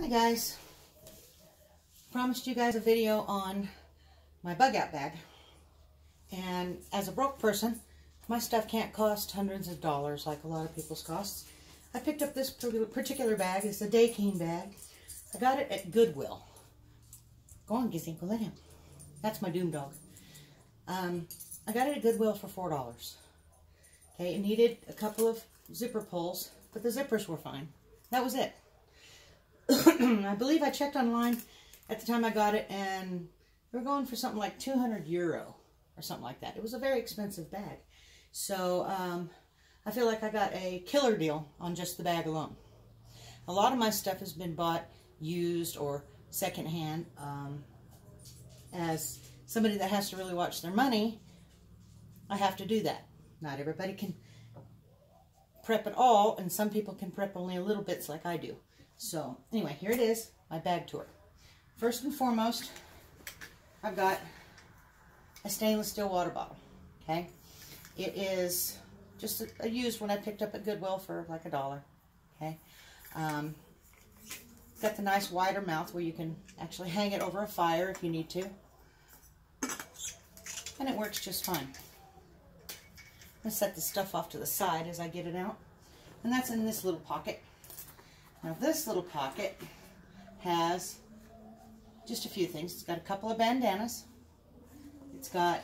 Hi guys. Promised you guys a video on my bug out bag. And as a broke person, my stuff can't cost hundreds of dollars like a lot of people's costs. I picked up this particular bag. It's a Dayking bag. I got it at Goodwill. Go on, Gizinko, let him. That's my doom dog. Um, I got it at Goodwill for $4. Okay, it needed a couple of zipper pulls, but the zippers were fine. That was it. I believe I checked online at the time I got it, and we were going for something like 200 euro or something like that. It was a very expensive bag. So um, I feel like I got a killer deal on just the bag alone. A lot of my stuff has been bought used or secondhand. Um, as somebody that has to really watch their money, I have to do that. Not everybody can prep it all, and some people can prep only a little bits like I do. So anyway, here it is, my bag tour. First and foremost, I've got a stainless steel water bottle, okay? It is just a, a used one I picked up at Goodwill for like a dollar, okay? Um, got the nice wider mouth where you can actually hang it over a fire if you need to. And it works just fine. I'm going to set the stuff off to the side as I get it out. And that's in this little pocket. Now this little pocket has just a few things. It's got a couple of bandanas. It's got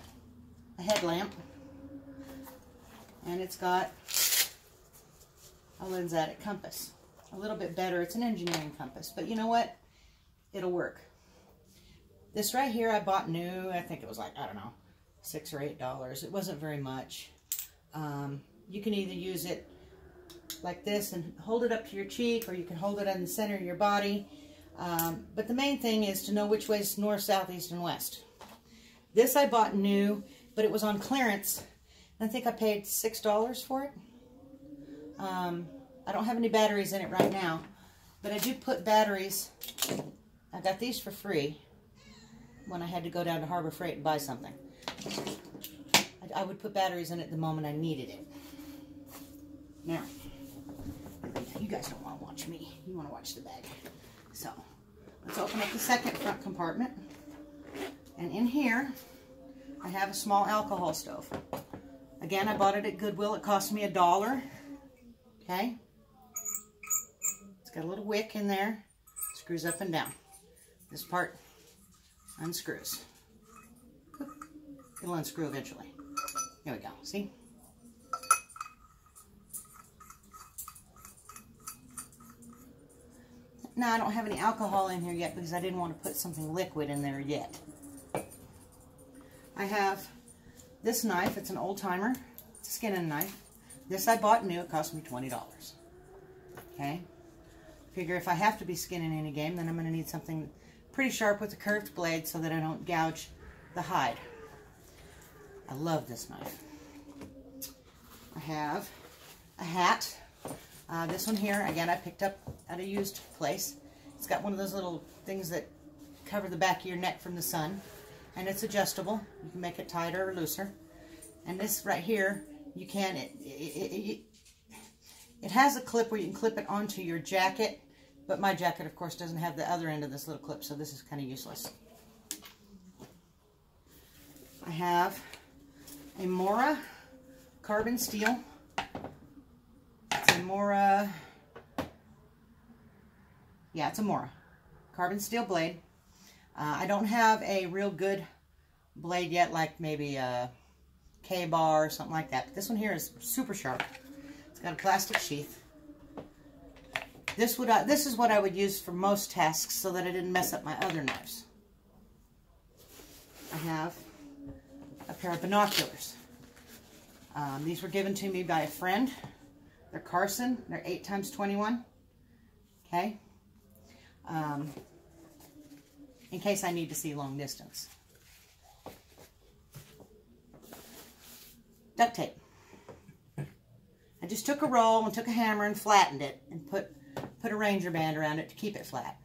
a headlamp. And it's got a lensatic compass. A little bit better. It's an engineering compass. But you know what? It'll work. This right here I bought new. I think it was like, I don't know, six or eight dollars. It wasn't very much. Um, you can either use it like this and hold it up to your cheek or you can hold it in the center of your body. Um, but the main thing is to know which way is north, south, east, and west. This I bought new, but it was on clearance. I think I paid $6 for it. Um, I don't have any batteries in it right now, but I do put batteries. I got these for free when I had to go down to Harbor Freight and buy something. I, I would put batteries in it the moment I needed it. Now, you guys don't want to watch me. You want to watch the bag. So, let's open up the second front compartment. And in here, I have a small alcohol stove. Again, I bought it at Goodwill. It cost me a dollar. Okay. It's got a little wick in there. Screws up and down. This part unscrews. It'll unscrew eventually. Here we go. See? Now, I don't have any alcohol in here yet because I didn't want to put something liquid in there yet. I have this knife. It's an old-timer. It's a skinning knife. This I bought new. It cost me $20. Okay? Figure if I have to be skinning any game, then I'm going to need something pretty sharp with a curved blade so that I don't gouge the hide. I love this knife. I have a hat uh, this one here, again, I picked up at a used place. It's got one of those little things that cover the back of your neck from the sun. And it's adjustable. You can make it tighter or looser. And this right here, you can, it, it, it, it has a clip where you can clip it onto your jacket. But my jacket, of course, doesn't have the other end of this little clip, so this is kind of useless. I have a Mora carbon steel It's a Mora. Yeah, it's a Mora. Carbon steel blade. Uh, I don't have a real good blade yet, like maybe a Ka-Bar or something like that. But this one here is super sharp. It's got a plastic sheath. This would uh, this is what I would use for most tasks so that I didn't mess up my other knives. I have a pair of binoculars. Um, these were given to me by a friend. They're Carson. They're 8 times 21. Okay. Um, in case I need to see long distance. Duct tape. I just took a roll and took a hammer and flattened it and put put a ranger band around it to keep it flat.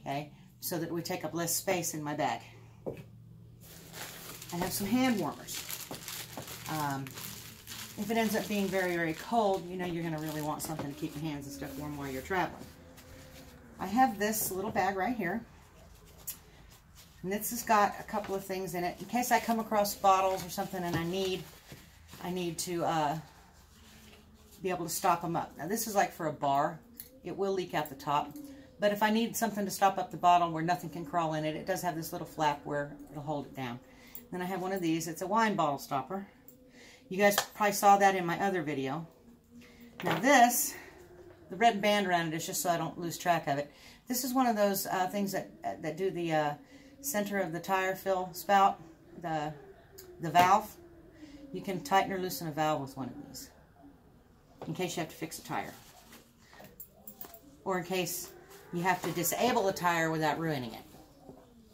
Okay, so that would take up less space in my bag. I have some hand warmers. Um, if it ends up being very, very cold, you know you're going to really want something to keep your hands and stuff warm while you're traveling. I have this little bag right here. And this has got a couple of things in it. In case I come across bottles or something and I need, I need to uh, be able to stop them up. Now this is like for a bar. It will leak out the top. But if I need something to stop up the bottle where nothing can crawl in it, it does have this little flap where it'll hold it down. Then I have one of these. It's a wine bottle stopper. You guys probably saw that in my other video. Now this, the red band around it is just so I don't lose track of it. This is one of those uh, things that that do the uh, center of the tire fill spout, the, the valve. You can tighten or loosen a valve with one of these in case you have to fix a tire. Or in case you have to disable a tire without ruining it.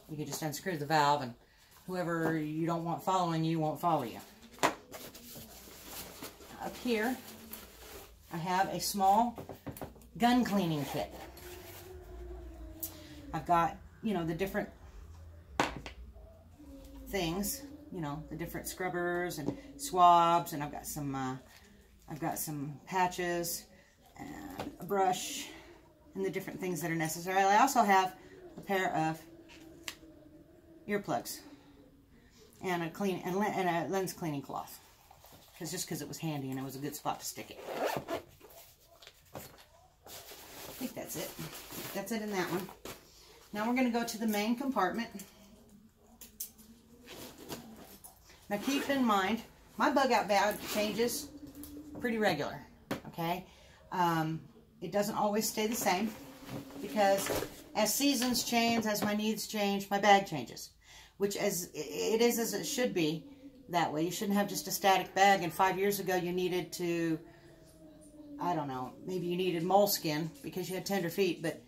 You can just unscrew the valve and whoever you don't want following you won't follow you. Up here, I have a small gun cleaning kit. I've got, you know, the different things, you know, the different scrubbers and swabs, and I've got some, uh, I've got some patches and a brush and the different things that are necessary. I also have a pair of earplugs and a clean and, and a lens cleaning cloth. Because just because it was handy and it was a good spot to stick it. I think that's it. That's it in that one. Now we're going to go to the main compartment. Now keep in mind, my bug out bag changes pretty regular, okay? Um, it doesn't always stay the same because as seasons change, as my needs change, my bag changes, which as it is as it should be that way. You shouldn't have just a static bag and five years ago you needed to, I don't know, maybe you needed moleskin because you had tender feet, but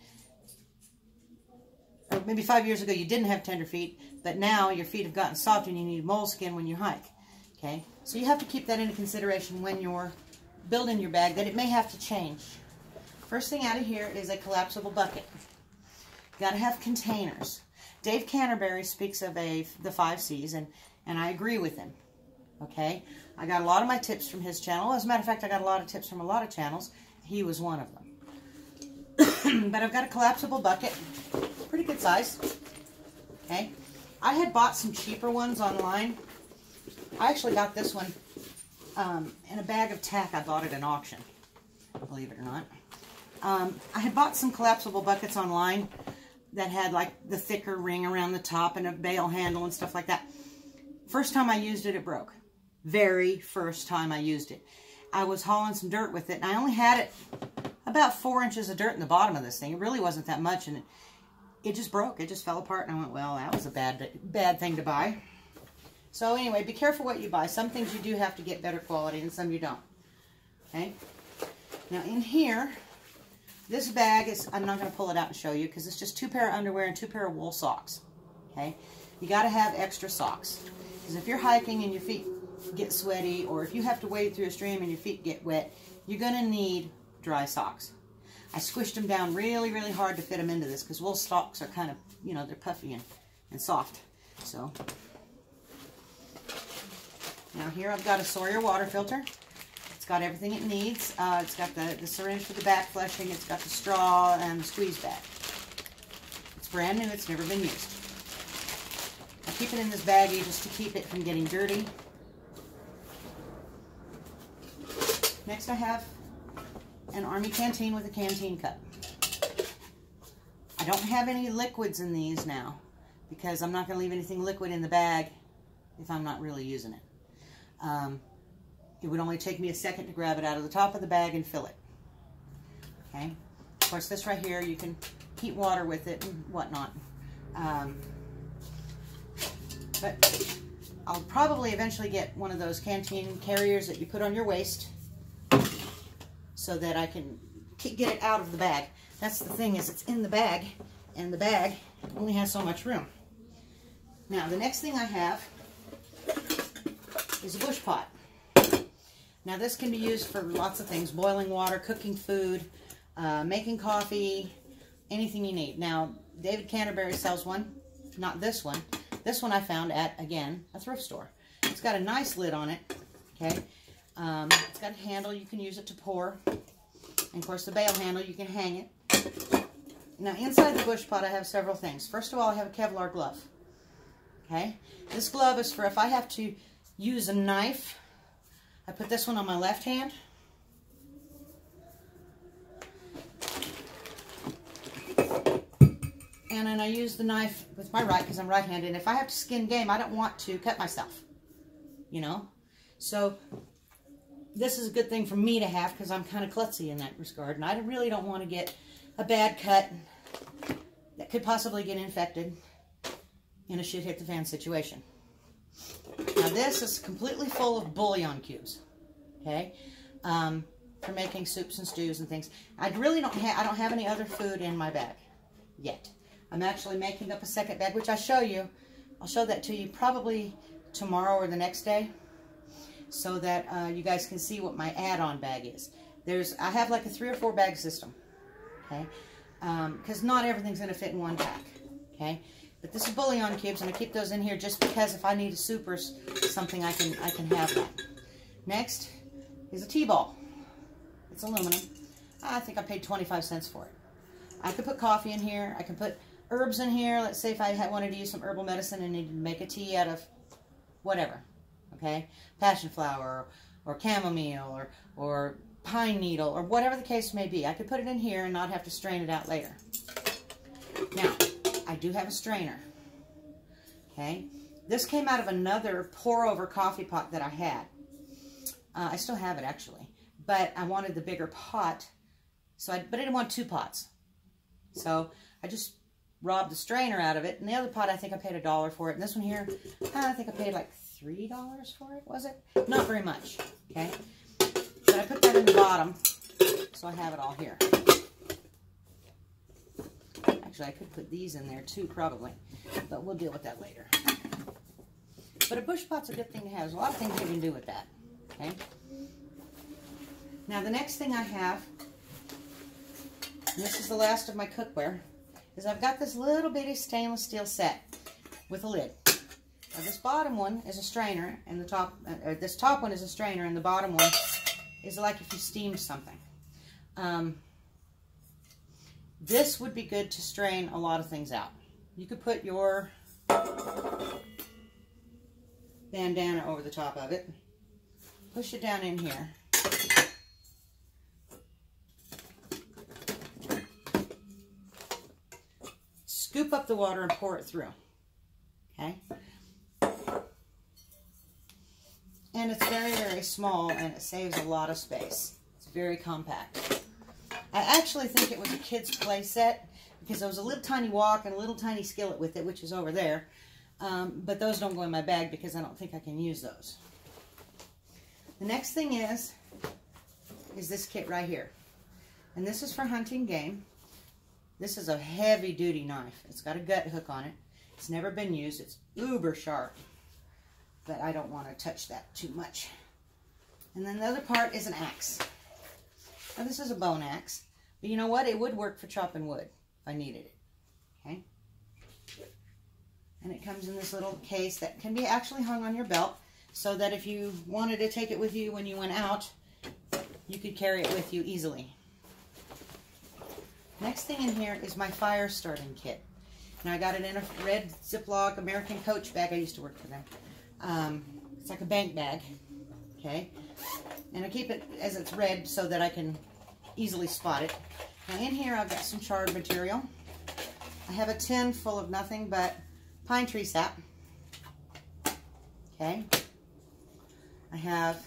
or maybe five years ago you didn't have tender feet, but now your feet have gotten soft and you need moleskin when you hike. Okay, so you have to keep that into consideration when you're building your bag, that it may have to change. First thing out of here is a collapsible bucket. You got to have containers. Dave Canterbury speaks of a the five C's, and, and I agree with him. Okay, I got a lot of my tips from his channel. As a matter of fact, I got a lot of tips from a lot of channels. He was one of them. but I've got a collapsible bucket pretty good size. Okay. I had bought some cheaper ones online. I actually got this one um, in a bag of tack. I bought at auction, believe it or not. Um, I had bought some collapsible buckets online that had like the thicker ring around the top and a bail handle and stuff like that. First time I used it, it broke. Very first time I used it. I was hauling some dirt with it, and I only had it about four inches of dirt in the bottom of this thing. It really wasn't that much, and it, it just broke. It just fell apart. And I went, well, that was a bad, bad thing to buy. So anyway, be careful what you buy. Some things you do have to get better quality and some you don't. Okay. Now in here, this bag is, I'm not going to pull it out and show you because it's just two pair of underwear and two pair of wool socks. Okay. You got to have extra socks. Because if you're hiking and your feet get sweaty or if you have to wade through a stream and your feet get wet, you're going to need dry socks. I squished them down really, really hard to fit them into this because wool socks are kind of, you know, they're puffy and, and soft. So, now here I've got a Sawyer water filter. It's got everything it needs. Uh, it's got the, the syringe for the back flushing. It's got the straw and the squeeze bag. It's brand new. It's never been used. I keep it in this baggie just to keep it from getting dirty. Next I have an Army canteen with a canteen cup. I don't have any liquids in these now because I'm not going to leave anything liquid in the bag if I'm not really using it. Um, it would only take me a second to grab it out of the top of the bag and fill it. Okay. Of course, this right here, you can heat water with it and whatnot. Um, but I'll probably eventually get one of those canteen carriers that you put on your waist so that I can get it out of the bag. That's the thing is it's in the bag and the bag only has so much room. Now the next thing I have is a bush pot. Now this can be used for lots of things, boiling water, cooking food, uh, making coffee, anything you need. Now David Canterbury sells one, not this one. This one I found at, again, a thrift store. It's got a nice lid on it, okay? Um, it's got a handle. You can use it to pour. And, of course, the bail handle, you can hang it. Now, inside the bush pot, I have several things. First of all, I have a Kevlar glove. Okay? This glove is for if I have to use a knife. I put this one on my left hand. And then I use the knife with my right because I'm right-handed. And if I have to skin game, I don't want to cut myself. You know? So, this is a good thing for me to have because I'm kind of klutzy in that regard. And I really don't want to get a bad cut that could possibly get infected in a shit hit the fan situation. Now this is completely full of bouillon cubes, okay, um, for making soups and stews and things. I really don't have, I don't have any other food in my bag yet. I'm actually making up a second bag, which I show you. I'll show that to you probably tomorrow or the next day so that uh, you guys can see what my add-on bag is. There's, I have like a three or four bag system okay? Because um, not everything's going to fit in one pack, okay? But this is bouillon cubes, and I keep those in here just because if I need a soup or something, I can, I can have that. Next is a tea ball. It's aluminum. I think I paid 25 cents for it. I could put coffee in here. I can put herbs in here. Let's say if I had wanted to use some herbal medicine and needed to make a tea out of whatever, okay? Passion flower or, chamomile or, or pine needle or whatever the case may be. I could put it in here and not have to strain it out later. Now, I do have a strainer. Okay. This came out of another pour-over coffee pot that I had. Uh, I still have it, actually. But I wanted the bigger pot. So I, but I didn't want two pots. So I just robbed the strainer out of it. And the other pot, I think I paid a dollar for it. And this one here, I think I paid like $3 for it, was it? Not very much, okay? But I put that in the bottom, so I have it all here. Actually, I could put these in there too, probably. But we'll deal with that later. But a bush pot's a good thing to have. There's a lot of things you can do with that. Okay. Now, the next thing I have, this is the last of my cookware, is I've got this little bitty stainless steel set with a lid. Now, this bottom one is a strainer, and the top, uh, this top one is a strainer, and the bottom one is like if you steamed something. Um, this would be good to strain a lot of things out. You could put your bandana over the top of it. Push it down in here. Scoop up the water and pour it through. Okay? And it's very, very small and it saves a lot of space. It's very compact. I actually think it was a kid's play set because there was a little tiny wok and a little tiny skillet with it, which is over there. Um, but those don't go in my bag because I don't think I can use those. The next thing is, is this kit right here. And this is for hunting game. This is a heavy duty knife. It's got a gut hook on it. It's never been used. It's uber sharp but I don't want to touch that too much. And then the other part is an axe. Now this is a bone axe, but you know what? It would work for chopping wood if I needed it. Okay. And it comes in this little case that can be actually hung on your belt so that if you wanted to take it with you when you went out, you could carry it with you easily. Next thing in here is my fire starting kit. Now I got it in a red Ziploc American Coach bag. I used to work for them. Um, it's like a bank bag, okay? And I keep it as it's red so that I can easily spot it. Now in here I've got some charred material. I have a tin full of nothing but pine tree sap. Okay. I have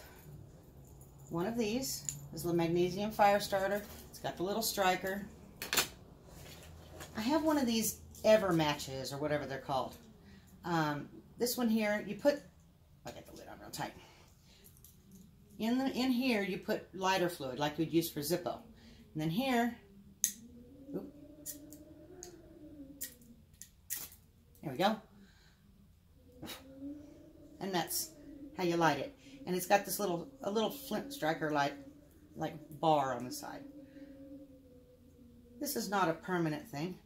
one of these. This is the magnesium fire starter. It's got the little striker. I have one of these ever matches or whatever they're called. Um, this one here, you put, I got the lid on real tight. In, the, in here, you put lighter fluid like you'd use for Zippo. And then here, there we go. And that's how you light it. And it's got this little, a little flint striker light, like bar on the side. This is not a permanent thing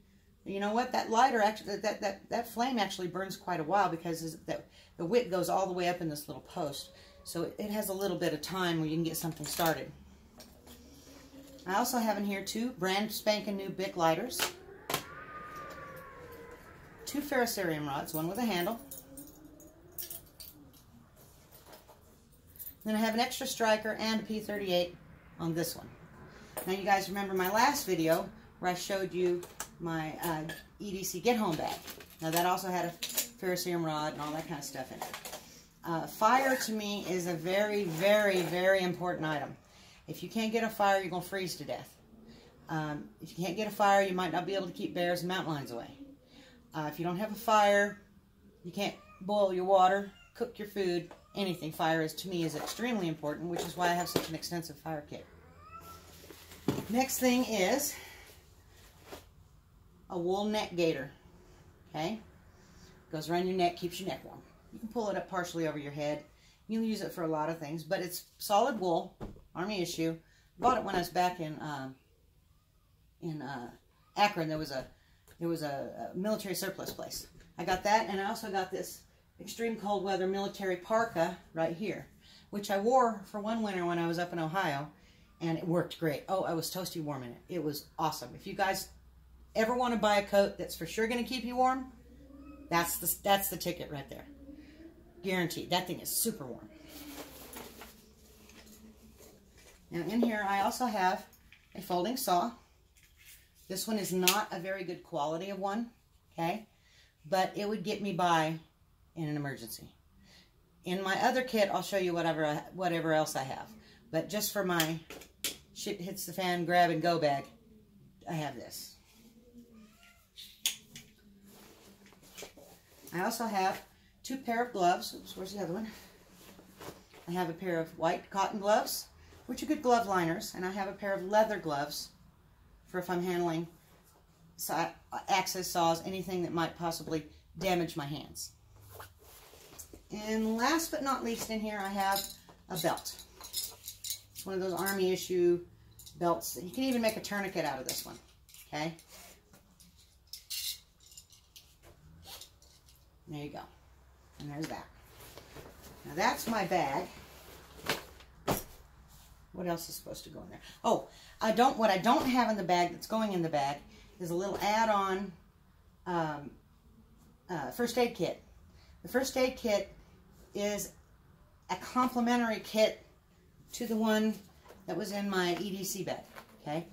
you know what? That lighter actually, that, that, that flame actually burns quite a while because that, the wick goes all the way up in this little post. So it has a little bit of time where you can get something started. I also have in here two brand spanking new Bic lighters. two ferrocerium rods, one with a handle. Then I have an extra striker and a P38 on this one. Now you guys remember my last video where I showed you my uh, EDC Get Home bag. Now that also had a ferrocerium rod and all that kind of stuff in it. Uh, fire to me is a very, very, very important item. If you can't get a fire, you're going to freeze to death. Um, if you can't get a fire, you might not be able to keep bears and mountain lions away. Uh, if you don't have a fire, you can't boil your water, cook your food, anything. Fire is, to me, is extremely important, which is why I have such an extensive fire kit. Next thing is a wool neck gaiter. Okay? Goes around your neck, keeps your neck warm. You can pull it up partially over your head. You can use it for a lot of things, but it's solid wool, Army issue. Bought it when I was back in um, in uh, Akron. There was a there was a, a military surplus place. I got that, and I also got this extreme cold weather military parka right here, which I wore for one winter when I was up in Ohio, and it worked great. Oh, I was toasty warm in it. It was awesome. If you guys ever want to buy a coat that's for sure going to keep you warm, that's the, that's the ticket right there. Guaranteed. That thing is super warm. Now in here I also have a folding saw. This one is not a very good quality of one, okay? But it would get me by in an emergency. In my other kit, I'll show you whatever I, whatever else I have. But just for my shit hits the fan grab and go bag, I have this. I also have two pair of gloves. Oops, where's the other one? I have a pair of white cotton gloves, which are good glove liners, and I have a pair of leather gloves for if I'm handling access saws, anything that might possibly damage my hands. And last but not least in here, I have a belt. It's one of those army issue belts. You can even make a tourniquet out of this one, okay? There you go. And there's that. Now that's my bag. What else is supposed to go in there? Oh, I don't. What I don't have in the bag that's going in the bag is a little add-on um, uh, first aid kit. The first aid kit is a complementary kit to the one that was in my EDC bag. Okay.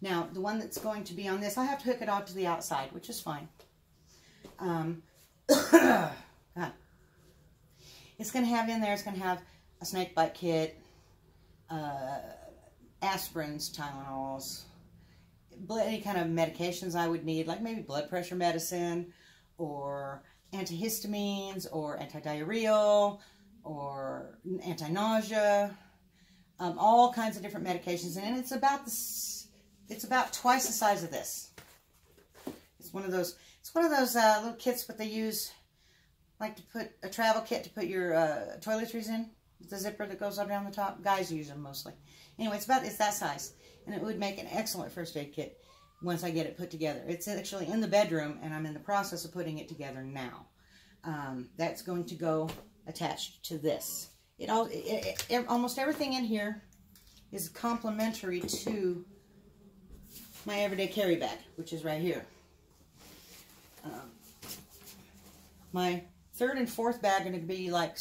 Now the one that's going to be on this, I have to hook it out to the outside, which is fine. Um, it's going to have in there, it's going to have a snake bite kit, uh, aspirins, Tylenols, any kind of medications I would need, like maybe blood pressure medicine or antihistamines or antidiarrheal or anti-nausea, um, all kinds of different medications. And it's about this, it's about twice the size of this. It's one of those, one of those uh, little kits, but they use like to put a travel kit to put your uh, toiletries in. The zipper that goes all around the top. Guys use them mostly. Anyway, it's about it's that size, and it would make an excellent first aid kit once I get it put together. It's actually in the bedroom, and I'm in the process of putting it together now. Um, that's going to go attached to this. It all it, it, almost everything in here is complementary to my everyday carry bag, which is right here. Um, my third and fourth bag are going to be like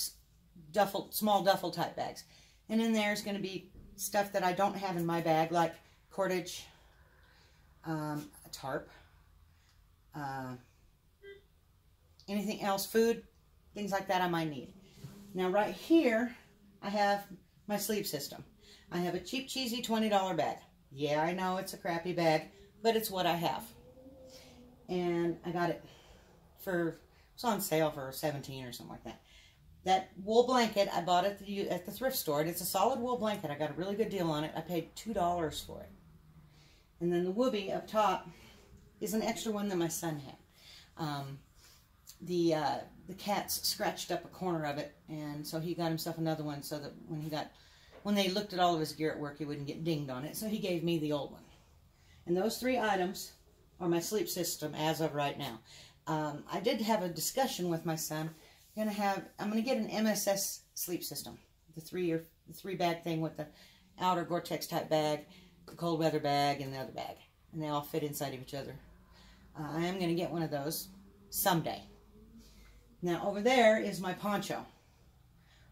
duffel, small duffel type bags. And in there is going to be stuff that I don't have in my bag, like cordage, um, a tarp, uh, anything else, food, things like that I might need. Now right here, I have my sleep system. I have a cheap, cheesy $20 bag. Yeah, I know it's a crappy bag, but it's what I have. And I got it for it's on sale for 17 or something like that. That wool blanket I bought at the at the thrift store. It's a solid wool blanket. I got a really good deal on it. I paid two dollars for it. And then the whoopee up top is an extra one that my son had. Um, the uh, the cats scratched up a corner of it, and so he got himself another one so that when he got when they looked at all of his gear at work, he wouldn't get dinged on it. So he gave me the old one. And those three items are my sleep system as of right now. Um, I did have a discussion with my son. I'm gonna have I'm gonna get an MSS sleep system, the three or the three bag thing with the outer Gore-Tex type bag, the cold weather bag, and the other bag, and they all fit inside of each other. Uh, I am gonna get one of those. someday. Now over there is my poncho.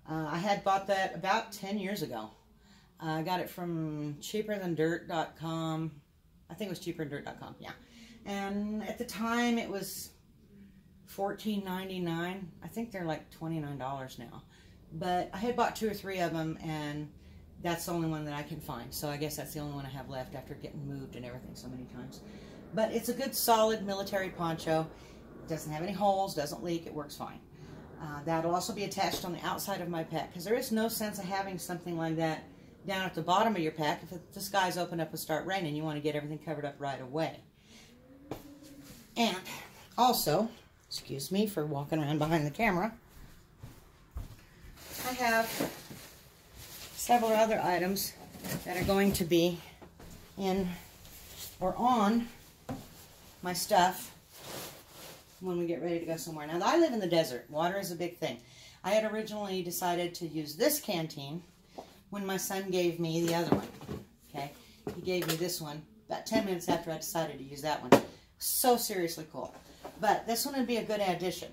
Uh, I had bought that about 10 years ago. Uh, I got it from cheaperthandirt.com. I think it was cheaperthandirt.com, yeah. And at the time it was $14.99. I think they're like $29 now. But I had bought two or three of them and that's the only one that I can find. So I guess that's the only one I have left after getting moved and everything so many times. But it's a good solid military poncho. It doesn't have any holes, doesn't leak, it works fine. Uh, that'll also be attached on the outside of my pack because there is no sense of having something like that down at the bottom of your pack if the skies open up and start raining. You want to get everything covered up right away. And also, excuse me for walking around behind the camera, I have several other items that are going to be in or on my stuff when we get ready to go somewhere. Now, I live in the desert. Water is a big thing. I had originally decided to use this canteen when my son gave me the other one. Okay, he gave me this one about 10 minutes after I decided to use that one. So seriously cool. But this one would be a good addition.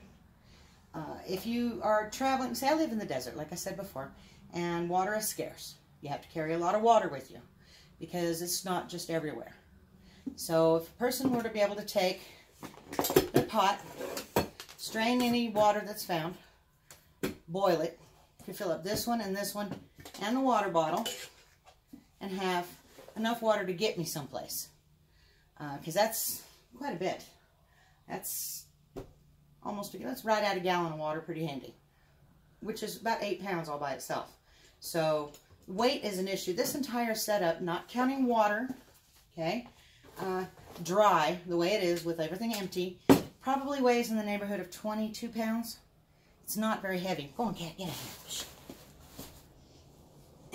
Uh, if you are traveling, say I live in the desert, like I said before, and water is scarce. You have to carry a lot of water with you because it's not just everywhere. So if a person were to be able to take their pot, strain any water that's found, boil it, you fill up this one and this one and the water bottle and have enough water to get me someplace. Because uh, that's quite a bit. That's almost, a, that's right at a gallon of water, pretty handy. Which is about eight pounds all by itself. So weight is an issue. This entire setup, not counting water, okay, uh, dry, the way it is with everything empty, probably weighs in the neighborhood of 22 pounds. It's not very heavy. Go on, cat, get out here.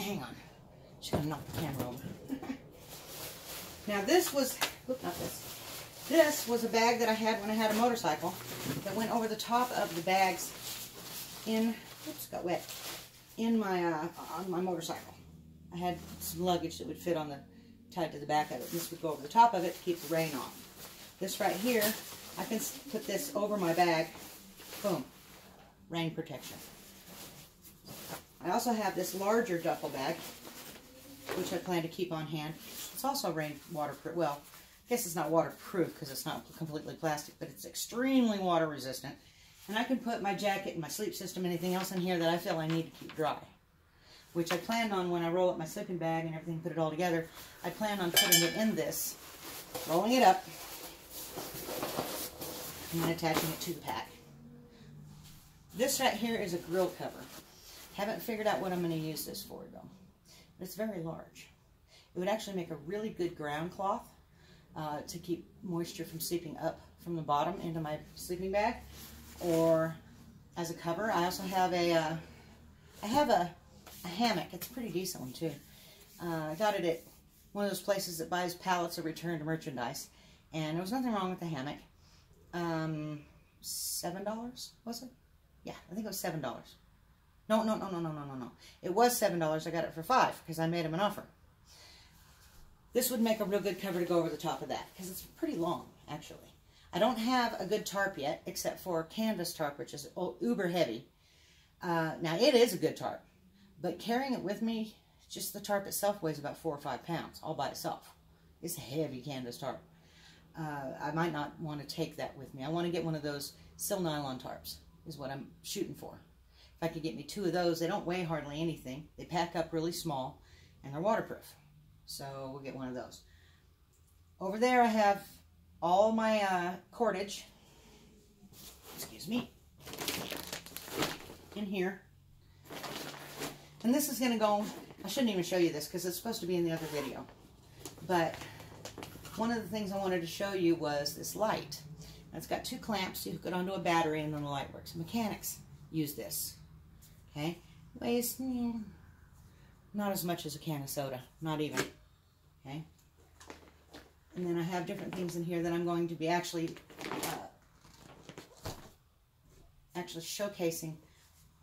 Hang on. She's going to knock the camera over. now this was, look, not this. This was a bag that I had when I had a motorcycle that went over the top of the bags in, oops, got wet, in my, uh, on my motorcycle. I had some luggage that would fit on the, tied to the back of it. This would go over the top of it to keep the rain off. This right here, I can put this over my bag. Boom. Rain protection. I also have this larger duffel bag, which I plan to keep on hand. It's also rain waterproof. Well, I guess it's not waterproof because it's not completely plastic, but it's extremely water resistant. And I can put my jacket and my sleep system, anything else in here that I feel I need to keep dry. Which I planned on when I roll up my sleeping bag and everything, put it all together. I plan on putting it in this, rolling it up, and then attaching it to the pack. This right here is a grill cover. Haven't figured out what I'm going to use this for though. But it's very large. It would actually make a really good ground cloth uh, to keep moisture from seeping up from the bottom into my sleeping bag or as a cover. I also have a, uh, I have a, a, hammock. It's a pretty decent one too. Uh, I got it at one of those places that buys pallets of returned merchandise. And there was nothing wrong with the hammock. Um, $7, was it? Yeah, I think it was $7. No, no, no, no, no, no, no, no. It was $7. I got it for 5 because I made him an offer. This would make a real good cover to go over the top of that because it's pretty long, actually. I don't have a good tarp yet, except for canvas tarp, which is uber heavy. Uh, now, it is a good tarp, but carrying it with me, just the tarp itself weighs about four or five pounds all by itself. It's a heavy canvas tarp. Uh, I might not want to take that with me. I want to get one of those sil nylon tarps is what I'm shooting for. If I could get me two of those, they don't weigh hardly anything. They pack up really small, and they're waterproof. So we'll get one of those. Over there I have all my uh, cordage. Excuse me. In here. And this is going to go, I shouldn't even show you this because it's supposed to be in the other video. But one of the things I wanted to show you was this light. It's got two clamps. You hook it onto a battery and then the light works. Mechanics use this. Okay? Weighs mm, not as much as a can of soda. Not even. Okay? And then I have different things in here that I'm going to be actually uh, actually showcasing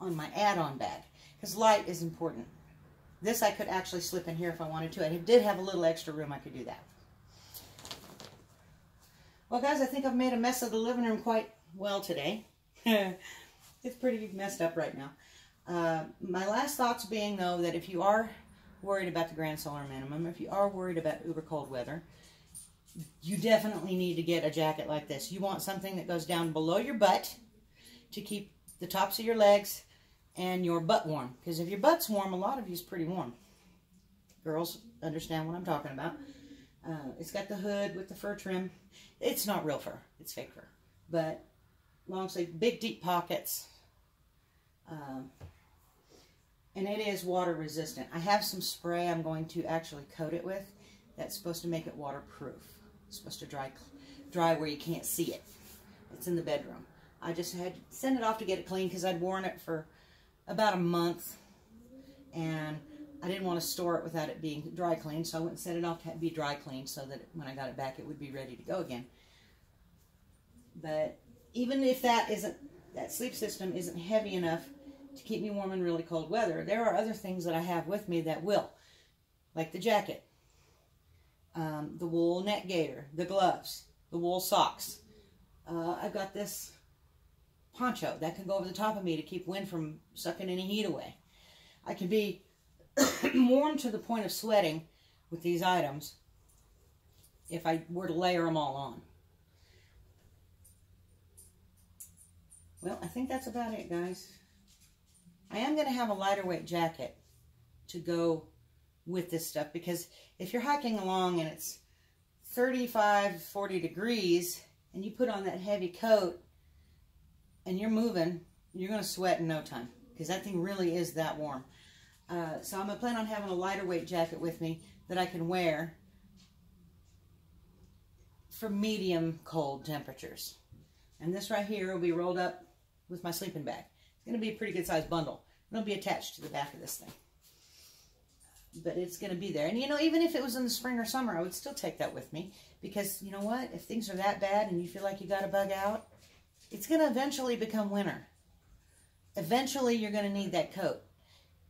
on my add-on bag. Because light is important. This I could actually slip in here if I wanted to. I did have a little extra room I could do that. Well, guys, I think I've made a mess of the living room quite well today. it's pretty messed up right now. Uh, my last thoughts being, though, that if you are worried about the grand solar minimum, if you are worried about uber cold weather, you definitely need to get a jacket like this. You want something that goes down below your butt to keep the tops of your legs and your butt warm. Because if your butt's warm, a lot of you is pretty warm. Girls understand what I'm talking about. Uh, it's got the hood with the fur trim. It's not real fur. It's fake fur. But long sleeve, big deep pockets. Um, and it is water resistant. I have some spray I'm going to actually coat it with that's supposed to make it waterproof. It's supposed to dry, dry where you can't see it. It's in the bedroom. I just had to send it off to get it clean because I'd worn it for about a month and I didn't want to store it without it being dry cleaned, so I went and set it off to be dry cleaned so that when I got it back, it would be ready to go again. But even if that isn't, that sleep system isn't heavy enough to keep me warm in really cold weather, there are other things that I have with me that will, like the jacket, um, the wool neck gaiter, the gloves, the wool socks. Uh, I've got this poncho that can go over the top of me to keep wind from sucking any heat away. I can be warm to the point of sweating with these items if I were to layer them all on. Well, I think that's about it, guys. I am going to have a lighter weight jacket to go with this stuff because if you're hiking along and it's 35, 40 degrees and you put on that heavy coat and you're moving, you're going to sweat in no time because that thing really is that warm. Uh, so I'm going to plan on having a lighter weight jacket with me that I can wear for medium cold temperatures. And this right here will be rolled up with my sleeping bag. Going to be a pretty good sized bundle. It'll be attached to the back of this thing. But it's going to be there. And, you know, even if it was in the spring or summer, I would still take that with me. Because, you know what? If things are that bad and you feel like you got to bug out, it's going to eventually become winter. Eventually, you're going to need that coat.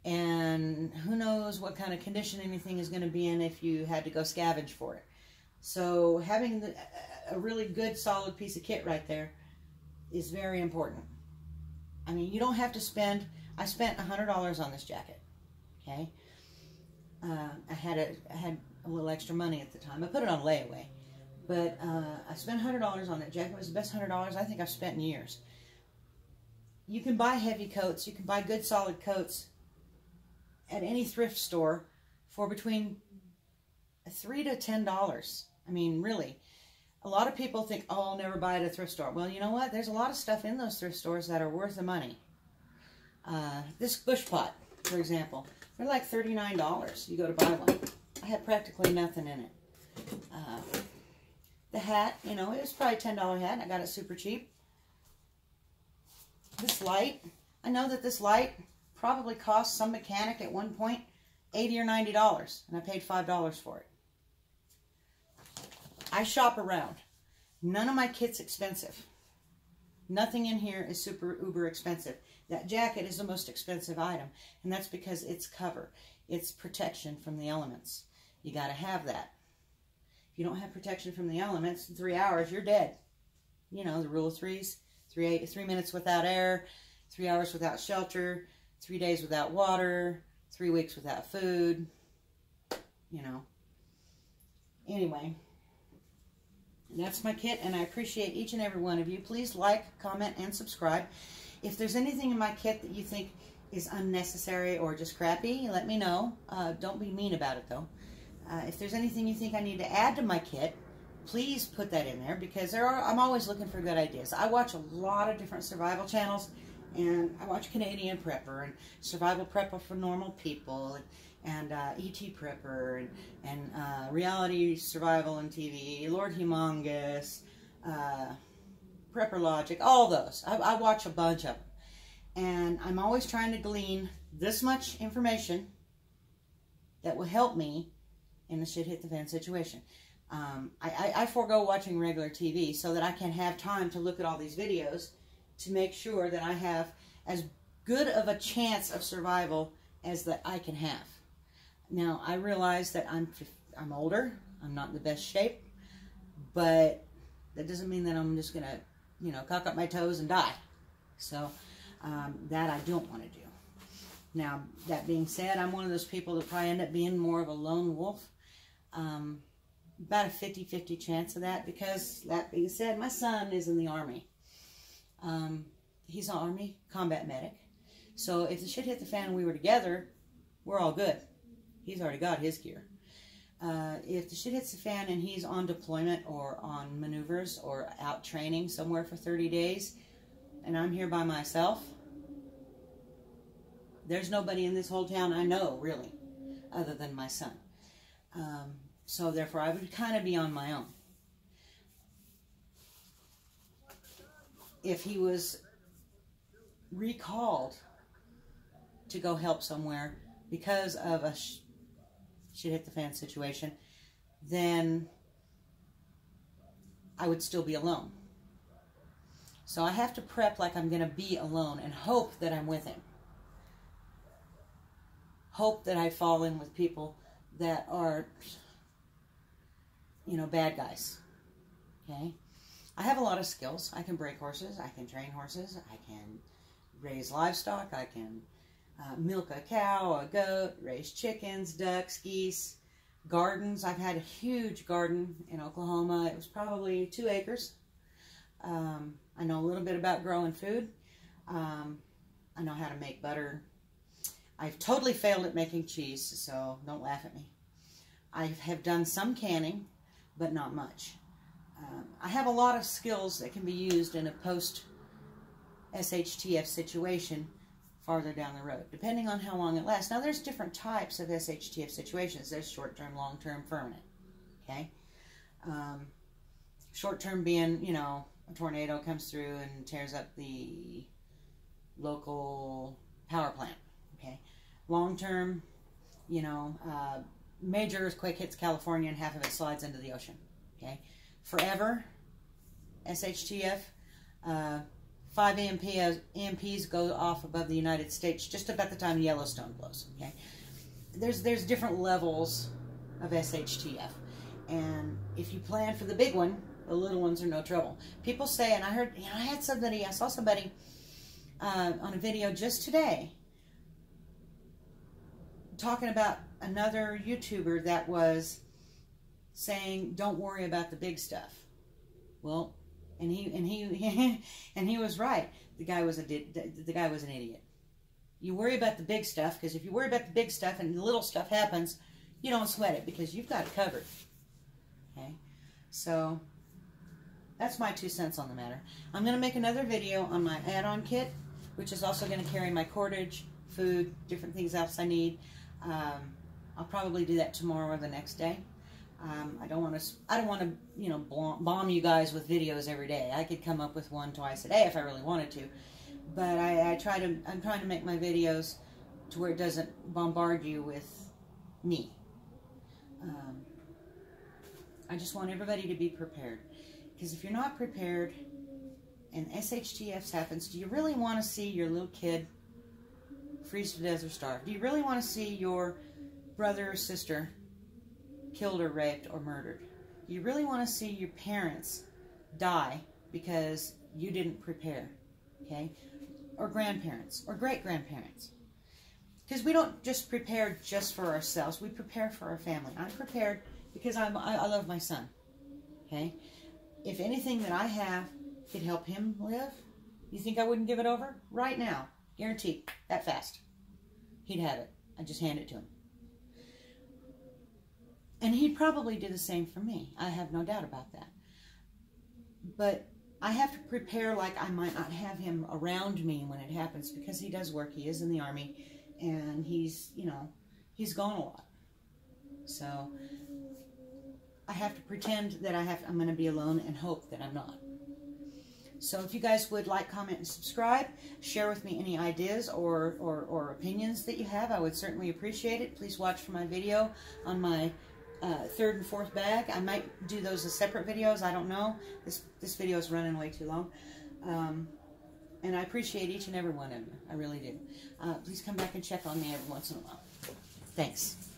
And who knows what kind of condition anything is going to be in if you had to go scavenge for it. So having the, a really good, solid piece of kit right there is very important. I mean, you don't have to spend, I spent $100 on this jacket, okay? Uh, I had a, I had a little extra money at the time. I put it on layaway. But uh, I spent $100 on that jacket. It was the best $100 I think I've spent in years. You can buy heavy coats. You can buy good solid coats at any thrift store for between 3 to $10. I mean, really. A lot of people think, oh, I'll never buy at a thrift store. Well, you know what? There's a lot of stuff in those thrift stores that are worth the money. Uh, this bush pot, for example, they're like $39. You go to buy one. I had practically nothing in it. Uh, the hat, you know, it was probably a $10 hat. I got it super cheap. This light, I know that this light probably cost some mechanic at one point 80 or $90, and I paid $5 for it. I shop around. None of my kit's expensive. Nothing in here is super uber expensive. That jacket is the most expensive item, and that's because it's cover. It's protection from the elements. You got to have that. If you don't have protection from the elements, in three hours, you're dead. You know, the rule of threes. Three, eight, three minutes without air, three hours without shelter, three days without water, three weeks without food, you know. Anyway, that's my kit, and I appreciate each and every one of you. Please like, comment, and subscribe. If there's anything in my kit that you think is unnecessary or just crappy, let me know. Uh, don't be mean about it, though. Uh, if there's anything you think I need to add to my kit, please put that in there because there are. I'm always looking for good ideas. I watch a lot of different survival channels, and I watch Canadian Prepper and Survival Prepper for Normal People and, and uh, ET Prepper and, and uh, Reality Survival and TV, Lord Humongous, uh, Prepper Logic, all those. I, I watch a bunch of them. And I'm always trying to glean this much information that will help me in the shit hit the fan situation. Um, I, I, I forego watching regular TV so that I can have time to look at all these videos to make sure that I have as good of a chance of survival as that I can have. Now, I realize that I'm, I'm older, I'm not in the best shape, but that doesn't mean that I'm just going to you know, cock up my toes and die. So um, that I don't want to do. Now, that being said, I'm one of those people that probably end up being more of a lone wolf. Um, about a 50-50 chance of that because, that being said, my son is in the Army. Um, he's an Army combat medic. So if the shit hit the fan and we were together, we're all good. He's already got his gear. Uh, if the shit hits the fan and he's on deployment or on maneuvers or out training somewhere for 30 days and I'm here by myself, there's nobody in this whole town I know, really, other than my son. Um, so therefore, I would kind of be on my own. If he was recalled to go help somewhere because of a shit hit the fan situation, then I would still be alone. So I have to prep like I'm going to be alone and hope that I'm with him. Hope that I fall in with people that are, you know, bad guys. Okay? I have a lot of skills. I can break horses. I can train horses. I can raise livestock. I can uh, milk a cow, a goat, raise chickens, ducks, geese, gardens. I've had a huge garden in Oklahoma. It was probably two acres. Um, I know a little bit about growing food. Um, I know how to make butter. I've totally failed at making cheese, so don't laugh at me. I have done some canning, but not much. Um, I have a lot of skills that can be used in a post SHTF situation farther down the road, depending on how long it lasts. Now, there's different types of SHTF situations. There's short-term, long-term, permanent, okay? Um, short-term being, you know, a tornado comes through and tears up the local power plant, okay? Long-term, you know, uh, major earthquake hits California and half of it slides into the ocean, okay? Forever, SHTF, uh, five EMP, EMPs go off above the United States just about the time Yellowstone blows. Okay, there's there's different levels of SHTF, and if you plan for the big one, the little ones are no trouble. People say, and I heard, you know, I had somebody, I saw somebody uh, on a video just today talking about another YouTuber that was saying, "Don't worry about the big stuff." Well, and he and he and he was right. The guy was a the guy was an idiot. You worry about the big stuff because if you worry about the big stuff and the little stuff happens, you don't sweat it because you've got it covered. Okay, so that's my two cents on the matter. I'm going to make another video on my add-on kit, which is also going to carry my cordage, food, different things else I need. Um, I'll probably do that tomorrow or the next day. Um, I don't want to. I don't want to, you know, bomb you guys with videos every day. I could come up with one twice a day if I really wanted to, but I, I try to. I'm trying to make my videos to where it doesn't bombard you with me. Um, I just want everybody to be prepared, because if you're not prepared, and SHTFs happens, do you really want to see your little kid freeze to death or starve? Do you really want to see your brother or sister killed or raped or murdered. You really want to see your parents die because you didn't prepare, okay? Or grandparents or great grandparents. Because we don't just prepare just for ourselves, we prepare for our family. I'm prepared because I'm, I, I love my son, okay? If anything that I have could help him live, you think I wouldn't give it over? Right now, guaranteed, that fast. He'd have it. I'd just hand it to him. And he'd probably do the same for me. I have no doubt about that. But I have to prepare like I might not have him around me when it happens because he does work. He is in the Army and he's, you know, he's gone a lot. So I have to pretend that I have, I'm going to be alone and hope that I'm not. So if you guys would like, comment, and subscribe, share with me any ideas or, or, or opinions that you have, I would certainly appreciate it. Please watch for my video on my uh, third and fourth bag. I might do those as separate videos. I don't know. This this video is running way too long. Um, and I appreciate each and every one of you. I really do. Uh, please come back and check on me every once in a while. Thanks.